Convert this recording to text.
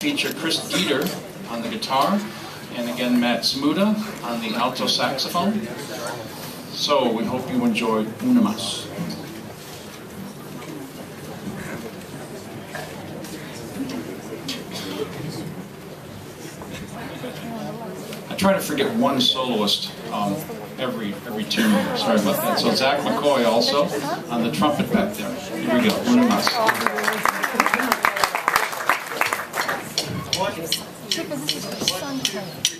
feature Chris Dieter on the guitar, and again Matt Smuda on the alto saxophone. So we hope you enjoy Una Mas. I try to forget one soloist um, every every tune. Sorry about that. So Zach McCoy also on the trumpet back there. Here we go. Una Mas. Because this